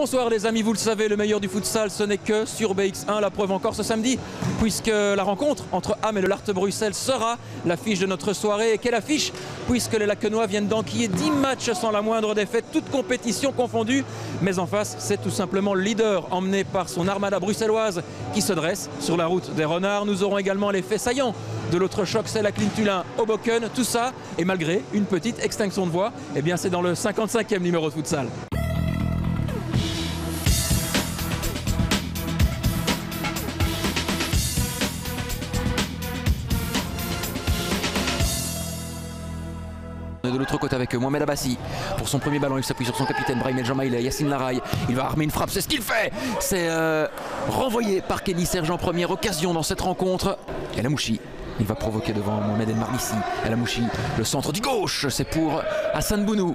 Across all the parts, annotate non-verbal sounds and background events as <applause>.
Bonsoir les amis, vous le savez, le meilleur du futsal, ce n'est que sur BX1. La preuve encore ce samedi, puisque la rencontre entre Ham et le Larthe Bruxelles sera l'affiche de notre soirée. Et quelle affiche Puisque les Lacquenois viennent d'enquiller 10 matchs sans la moindre défaite, toutes compétitions confondues. Mais en face, c'est tout simplement le leader emmené par son armada bruxelloise qui se dresse sur la route des Renards. Nous aurons également les faits saillants de l'autre choc, c'est la Clintulin au Boken. Tout ça, et malgré une petite extinction de voix, eh bien c'est dans le 55e numéro de futsal. Avec Mohamed Abbassi pour son premier ballon il s'appuie sur son capitaine Brahim El Jamaïle Yassine Laraï. Il va armer une frappe c'est ce qu'il fait. C'est euh, renvoyé par Kenny Sergent première occasion dans cette rencontre. Et la il va provoquer devant Mohamed El Marnissi. El Mouchi le centre du gauche c'est pour Hassan Bounou.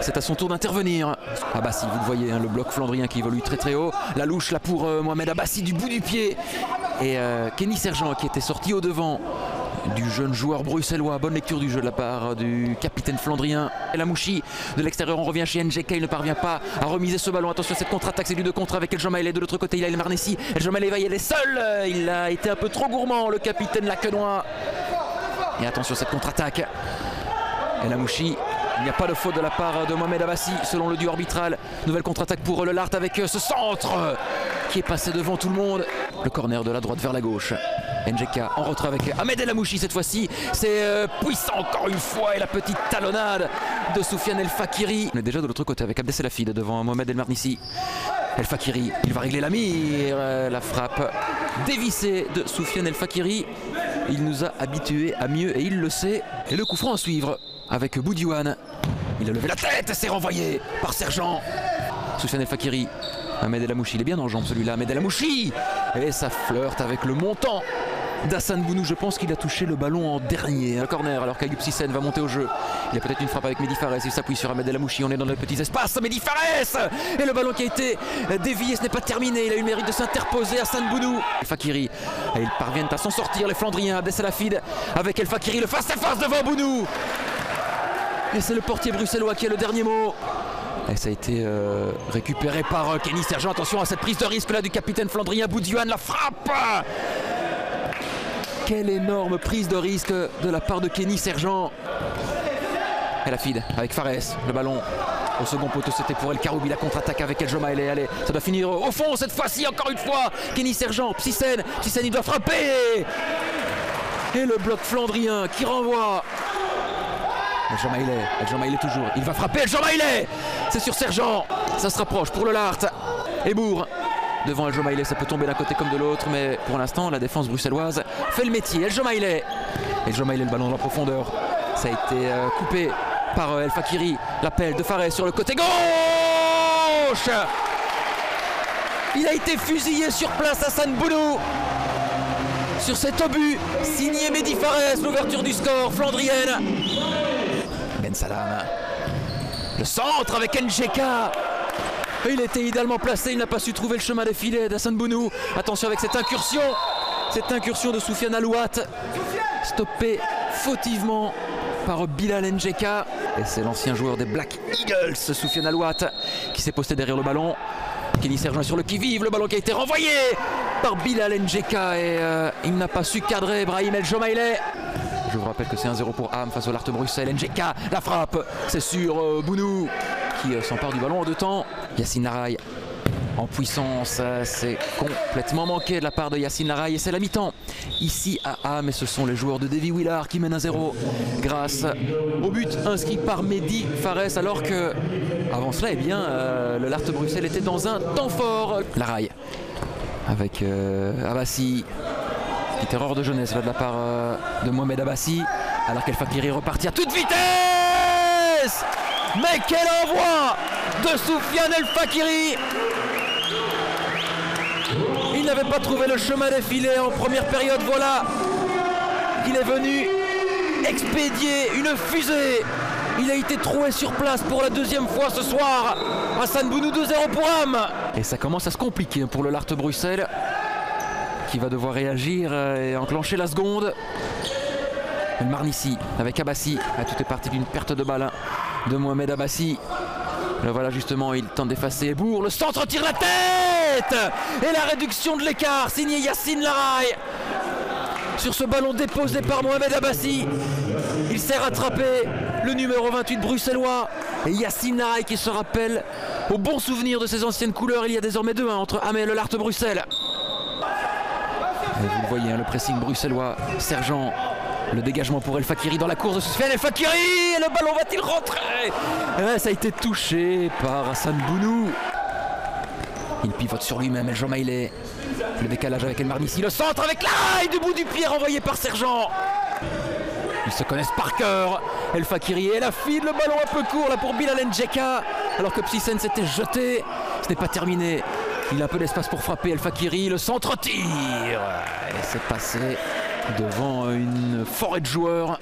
C'est à son tour d'intervenir. Abbassi, vous le voyez, hein, le bloc flandrien qui évolue très très haut. La louche là pour euh, Mohamed Abbassi du bout du pied. Et euh, Kenny Sergent qui était sorti au devant du jeune joueur bruxellois. Bonne lecture du jeu de la part du capitaine flandrien. Et la Mouchi de l'extérieur, on revient chez NJK. Il ne parvient pas à remiser ce ballon. Attention, cette contre-attaque, c'est lui de contre avec El. De l'autre côté, il a El Marnessi. El va y aller seul. Il a été un peu trop gourmand, le capitaine Lacquenois. Et attention, cette contre-attaque. Et la Mouchi il n'y a pas de faute de la part de Mohamed Abbassi selon le duo arbitral. Nouvelle contre-attaque pour le Lart avec ce centre qui est passé devant tout le monde. Le corner de la droite vers la gauche. NJK en retrait avec Ahmed El Amouchi cette fois-ci. C'est euh, puissant encore une fois et la petite talonnade de Soufiane El Fakiri. On est déjà de l'autre côté avec Abdeselafid devant Mohamed El Marnissi. El Fakiri, il va régler la mire. La frappe dévissée de Soufiane El Fakiri. Il nous a habitués à mieux et il le sait. Et le coup franc à suivre avec Boudiouane. Il a levé la tête et c'est renvoyé par Sergent. Soufiane El Fakiri. Ahmed El Amouchi, il est bien en jambe celui-là. Ahmed El Amouchi Et ça flirte avec le montant d'Hassan Bounou. Je pense qu'il a touché le ballon en dernier. Un corner alors qu'Ayub Sissène va monter au jeu. Il y a peut-être une frappe avec Mehdi Fares. Il s'appuie sur Ahmed El Amouchi. On est dans les petits espaces. Mehdi Fares Et le ballon qui a été dévié, ce n'est pas terminé. Il a eu le mérite de s'interposer. Hassan Bounou. El Fakiri. Et ils parviennent à s'en sortir, les Flandriens. Abdesalafid avec El Fakiri. Le face-à-face devant Bounou. Et c'est le portier bruxellois qui a le dernier mot. Et ça a été euh, récupéré par euh, Kenny Sergent. Attention à cette prise de risque là du capitaine flandrien Boudouane. La frappe Quelle énorme prise de risque de la part de Kenny Sergent. Et la feed avec Fares. Le ballon au second poteau, c'était pour El Karoubi. La contre-attaque avec El Joma. Allez, ça doit finir au fond cette fois-ci, encore une fois. Kenny Sergent, Psysen. Psysen, il doit frapper. Et le bloc flandrien qui renvoie El Jamaïlé, El toujours. Il va frapper El C'est sur Sergent. Ça se rapproche pour le Lart. Et Bourg. Devant El Jamaïlé, ça peut tomber d'un côté comme de l'autre. Mais pour l'instant, la défense bruxelloise fait le métier. El Jamaïlé. El Jamaïlé, le ballon dans la profondeur. Ça a été euh, coupé par euh, El Fakiri. L'appel de Fares sur le côté gauche. Il a été fusillé sur place Hassan Bounou sur cet obus signé Mehdi Fares, l'ouverture du score flandrienne. Ben Salam. Le centre avec NGK. Il était idéalement placé, il n'a pas su trouver le chemin des filets d'Hassan Bounou. Attention avec cette incursion. Cette incursion de Soufiane Alouat. Stoppé fautivement par Bilal NGK. Et c'est l'ancien joueur des Black Eagles, Soufiane Alouat, qui s'est posté derrière le ballon. Kenny Sergent sur le qui-vive, le ballon qui a été renvoyé par Bilal NGK et euh, il n'a pas su cadrer Brahim El Jomaïle. Je vous rappelle que c'est 1-0 pour Ham face au Lart Bruxelles. NGK, la frappe, c'est sur euh, Bounou euh, s'empare du ballon en deux temps. Yassine Laraï en puissance, c'est complètement manqué de la part de Yassine Laraï et c'est la mi-temps ici à Ham et ce sont les joueurs de Davy Willard qui mènent 1-0 grâce au but inscrit par Mehdi Fares alors que avant cela eh bien, le Lart Bruxelles était dans un temps fort. Laraï avec euh, Abbassi. Petite erreur de jeunesse de la part euh, de Mohamed Abbassi. Alors qu'El Fakiri repartit à toute vitesse Mais quel envoi de Soufiane El Fakiri Il n'avait pas trouvé le chemin des filets en première période. Voilà qu'il est venu expédier une fusée il a été troué sur place pour la deuxième fois ce soir. Hassan Bounou 2-0 pour. Et ça commence à se compliquer pour le Lart Bruxelles qui va devoir réagir et enclencher la seconde. Marnissi avec Abbassi. Ah, tout est parti d'une perte de balle de Mohamed Abbassi. Le voilà justement, il tente d'effacer Bourg. Le centre tire la tête Et la réduction de l'écart, signé Yacine Laraï. Sur ce ballon déposé par Mohamed Abbassi. Il s'est rattrapé le numéro 28 bruxellois. Et Yacine Laraï qui se rappelle au bon souvenir de ses anciennes couleurs. Il y a désormais 2-1 entre Amel et Lart Bruxelles. Vous le voyez, hein, le pressing bruxellois. Sergent le dégagement pour El Fakiri dans la course de Soufiane El Fakiri Et le ballon va-t-il rentrer Ça a été touché par Hassan Bounou. Il pivote sur lui-même, El Jomaïlé. Le décalage avec El Marnissi. Le centre avec l'ail du bout du pied renvoyé par Sergent. Ils se connaissent par cœur. El Fakiri et la fille, le ballon un peu court là pour Bilal Njeka. Alors que Psysen s'était jeté. Ce n'est pas terminé. Il a un peu d'espace pour frapper El Fakiri. Le centre tire. Et c'est passé devant une forêt de joueurs.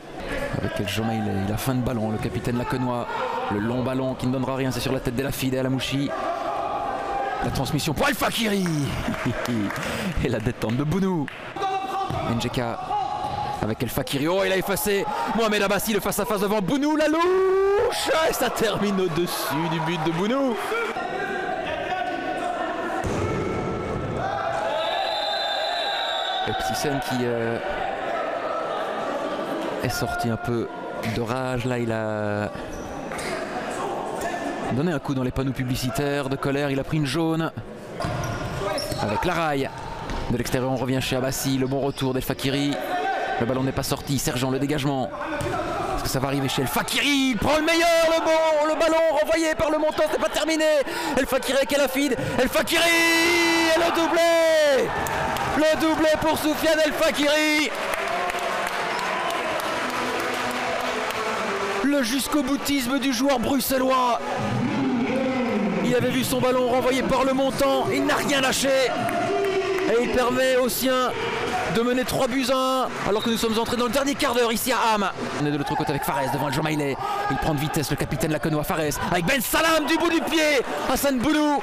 Avec El Joma, il a fin de ballon, le capitaine Lacenois. Le long ballon qui ne donnera rien, c'est sur la tête de la fille et la mouchi. La transmission pour El Fakiri <laughs> Et la détente de Bounou. Njeka avec El Fakiri. Oh, il a effacé Mohamed Abbassi, le face-à-face devant Bounou, la louche Et ça termine au-dessus du but de Bounou. Et Psysen qui euh, est sorti un peu de rage. Là, il a donné un coup dans les panneaux publicitaires de colère. Il a pris une jaune avec la raille. De l'extérieur, on revient chez Abassi. Le bon retour d'El Fakiri. Le ballon n'est pas sorti. Sergent, le dégagement. Est-ce que ça va arriver chez El Fakiri? Il prend le meilleur, le bon, le ballon renvoyé par le montant. C'est pas terminé. El Fakiri avec El Afid. El Fakiri et le doublé le doublé pour Soufiane El Fakiri. Jusqu'au boutisme du joueur bruxellois. Il avait vu son ballon renvoyé par le montant. Il n'a rien lâché. Et il permet aux siens de mener 3 buts à 1 alors que nous sommes entrés dans le dernier quart d'heure ici à Ham. On est de l'autre côté avec Fares devant le Jomaïlé. Il prend de vitesse le capitaine Lacanoa Fares avec Ben Salam du bout du pied. Hassan Bounou.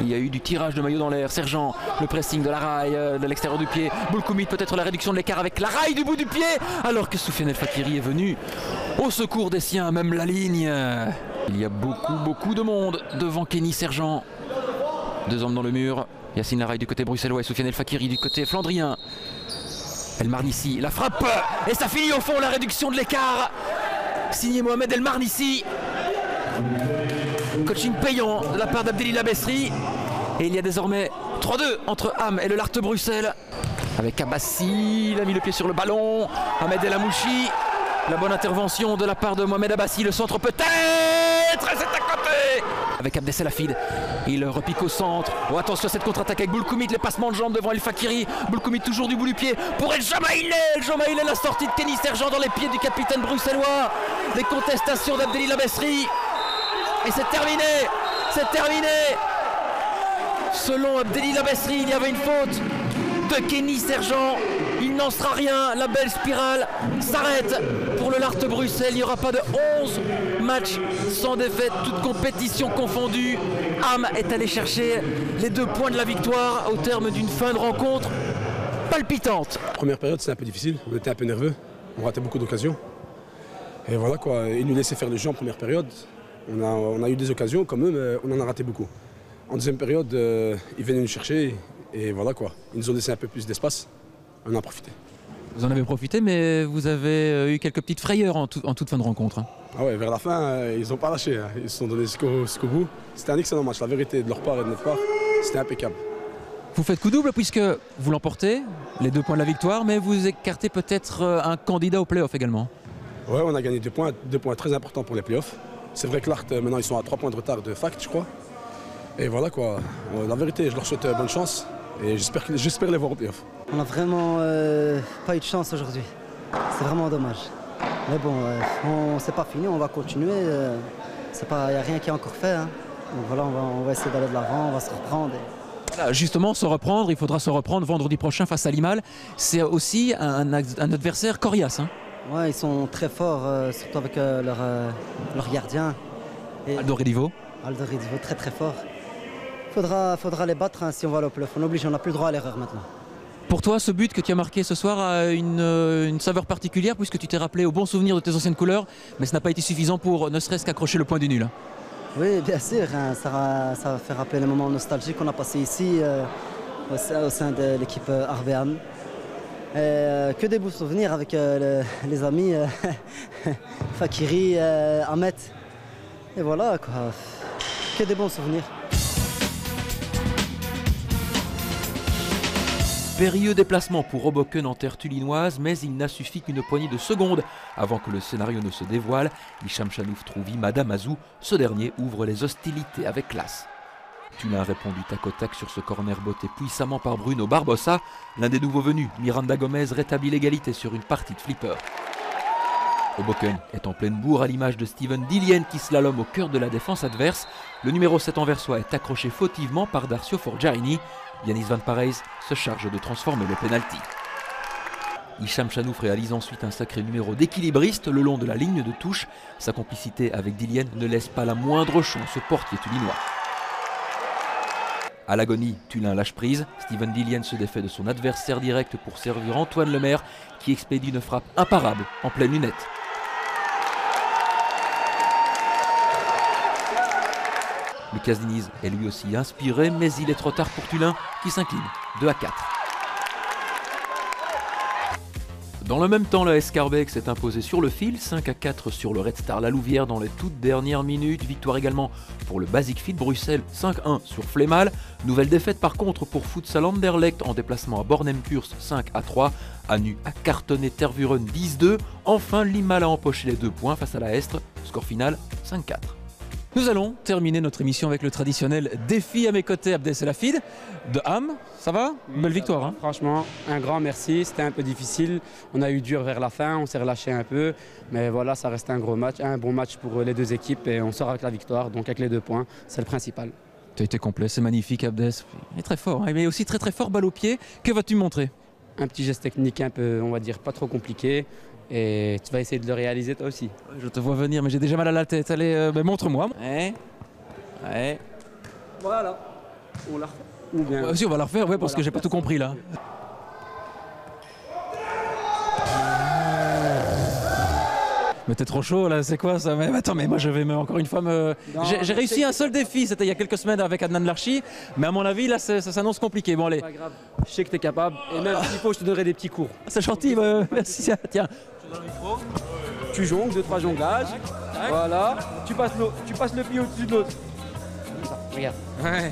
Il y a eu du tirage de maillot dans l'air. Sergent, le pressing de la raille euh, de l'extérieur du pied. Boulkoumit peut-être la réduction de l'écart avec la raille du bout du pied alors que Soufiane El Fakiri est venu au secours des siens, même la ligne. Il y a beaucoup, beaucoup de monde devant Kenny Sergent. Deux hommes dans le mur. Yacine Laraille du côté bruxellois et Soufiane El Fakiri du côté flandrien. El Marnissi, la frappe et ça finit au fond la réduction de l'écart. Signé Mohamed El Marnissi. Coaching payant de la part d'Abdeli Labesri. Et il y a désormais 3-2 entre Ham et le Larte Bruxelles. Avec Abbassi, il a mis le pied sur le ballon. Ahmed El Amouchi. La bonne intervention de la part de Mohamed Abbassi. Le centre peut-être. Avec Abdessel Afid. Il repique au centre. Oh, attention à cette contre-attaque avec Boulkoumit. Les passements de jambes devant El Fakiri. Boulkoumit toujours du bout du pied pour El Jamaïlé. El Jamaïlé, la sortie de Kenny Sergent dans les pieds du capitaine bruxellois. Des contestations d'Abdeli Labesri. Et c'est terminé. C'est terminé. Selon Abdeli Labesri, il y avait une faute de Kenny Sergent. Il n'en sera rien. La belle spirale s'arrête pour le Lart Bruxelles. Il n'y aura pas de 11 matchs sans défaite, toutes compétitions confondues. Ham est allé chercher les deux points de la victoire au terme d'une fin de rencontre palpitante. Première période, c'était un peu difficile. On était un peu nerveux. On ratait beaucoup d'occasions. Et voilà quoi. Ils nous laissaient faire le jeu en première période. On a, on a eu des occasions comme eux, mais on en a raté beaucoup. En deuxième période, euh, ils venaient nous chercher et voilà quoi. Ils nous ont laissé un peu plus d'espace. On en a profité. Vous en avez profité, mais vous avez euh, eu quelques petites frayeurs en, tout- en toute fin de rencontre. hein. Ah ouais, vers la fin, euh, ils n'ont pas lâché. hein. Ils se sont donnés jusqu'au bout. C'était un excellent match. La vérité, de leur part et de notre part, c'était impeccable. Vous faites coup double puisque vous l'emportez, les deux points de la victoire, mais vous écartez peut-être euh, un candidat au play-off également. Ouais, on a gagné deux points, deux points très importants pour les playoffs. C'est vrai que l'Art, maintenant, ils sont à trois points de retard de fact, je crois. Et voilà quoi. La vérité, je leur souhaite bonne chance et j'espère les voir au playoff. On n'a vraiment euh, pas eu de chance aujourd'hui. C'est vraiment dommage. Mais bon, euh, on c'est pas fini, on va continuer. Il n'y a rien qui est encore fait. hein. Donc voilà, on va, on va essayer d'aller de l'avant, on va se reprendre. et- Voilà, justement, se reprendre, il faudra se reprendre vendredi prochain face à Limal. C'est aussi un, un adversaire coriace. hein. Ouais, ils sont très forts, euh, surtout avec euh, leur, euh, leur gardien. Et Aldo Redivo. Aldo Ridivo, très très fort. Faudra, faudra les battre hein, si on va au bluff. On oblige, on n'a plus le droit à l'erreur maintenant. Pour toi, ce but que tu as marqué ce soir a une, euh, une saveur particulière puisque tu t'es rappelé au bon souvenir de tes anciennes couleurs, mais ce n'a pas été suffisant pour euh, ne serait-ce qu'accrocher le point du nul. hein. Oui, bien sûr, hein, ça, va, ça faire rappeler les moments nostalgiques qu'on a passés ici euh, au, sein- au sein de l'équipe euh, que des beaux souvenirs avec euh, le- <laughs> les amis <laughs> Fakiri, Ahmet. Et voilà, quoi. Que des bons souvenirs. Périlleux déplacement pour Roboken en terre tulinoise, mais il n'a suffi qu'une poignée de secondes avant que le scénario ne se dévoile. Hicham Chanouf trouve Madame Azou. Ce dernier ouvre les hostilités avec classe. Tulin répond du tac au sur ce corner botté puissamment par Bruno Barbossa. L'un des nouveaux venus, Miranda Gomez, rétablit l'égalité sur une partie de flipper. Hoboken est en pleine bourre à l'image de Steven Dillien qui slalom au cœur de la défense adverse. Le numéro 7 anversois est accroché fautivement par Darcio Forgiarini. Yanis Van Parijs se charge de transformer le penalty. Hicham Chanouf réalise ensuite un sacré numéro d'équilibriste le long de la ligne de touche. Sa complicité avec Dillien ne laisse pas la moindre chance au portier tulinois. À l'agonie, Tulin lâche prise. Steven Dillien se défait de son adversaire direct pour servir Antoine Lemaire qui expédie une frappe imparable en pleine lunette. Lucas Diniz est lui aussi inspiré, mais il est trop tard pour Tulin qui s'incline 2 à 4. Dans le même temps, la Escarbec s'est imposée sur le fil, 5 à 4 sur le Red Star La Louvière dans les toutes dernières minutes. Victoire également pour le Basic Fit Bruxelles, 5-1 sur Flémal. Nouvelle défaite par contre pour Futsal Anderlecht en déplacement à Bornem-Purs, 5 à 3. Anu a cartonné Tervuren 10-2. Enfin, Limal a empoché les deux points face à la Estre. Score final 5-4. Nous allons terminer notre émission avec le traditionnel défi à mes côtés, Abdel Selafid de Ham. Ça va? Belle victoire. Hein Franchement, un grand merci. C'était un peu difficile. On a eu dur vers la fin, on s'est relâché un peu. Mais voilà, ça reste un gros match, un bon match pour les deux équipes et on sort avec la victoire. Donc avec les deux points, c'est le principal. tu as été complet, c'est magnifique, Abdes. Il est très fort, hein. il est aussi très très fort balle au pied. Que vas-tu montrer? Un petit geste technique un peu, on va dire, pas trop compliqué. Et tu vas essayer de le réaliser toi aussi. Je te vois venir, mais j'ai déjà mal à la tête. Allez, euh, ben, montre-moi. Ouais. Ouais. Voilà. On la refait. Ou bien. Ouais, si, on va la refaire, ouais, parce Voilà. que j'ai pas tout compris là. Mais t'es trop chaud là, c'est quoi ça? Mais, Attends, mais moi je vais me, encore une fois me. J'ai réussi un seul défi, c'était il y a quelques semaines avec Adnan Larchi, mais à mon avis là ça s'annonce compliqué. Bon allez, Pas grave. Je sais que tu es capable. Et même s'il faut, je te donnerai des petits cours. c'est gentil, bah, merci. Tiens, Tu jongles, deux, trois jonglages. Voilà. Tu passes, l'eau- tu passes le pied au-dessus de l'autre. Comme ça. Regarde.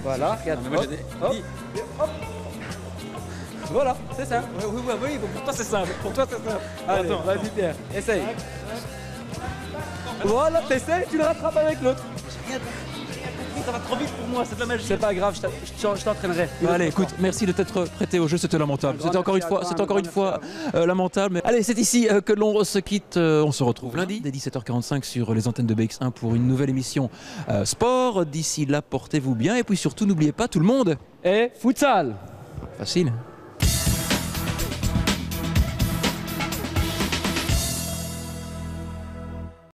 Voilà. Regarde. Non, moi, Hop, hop, hop. Voilà, c'est ça. Oui, oui, oui, oui, pour toi c'est simple. Pour toi c'est simple. Allez, Attends. vas-y Pierre, essaye. Voilà, t'essayes, tu le rattrapes avec l'autre. Ça va trop vite pour moi, c'est de la magie. C'est pas grave, je t'entraînerai. Allez, écoute, merci de t'être prêté au jeu, c'était lamentable. C'était encore une fois, c'était encore une euh, lamentable. Mais allez, c'est ici euh, que l'on se quitte. Euh, on se retrouve lundi dès 17h45 sur les antennes de BX1 pour une nouvelle émission euh, sport. D'ici là, portez-vous bien et puis surtout, n'oubliez pas tout le monde. Et futsal Facile.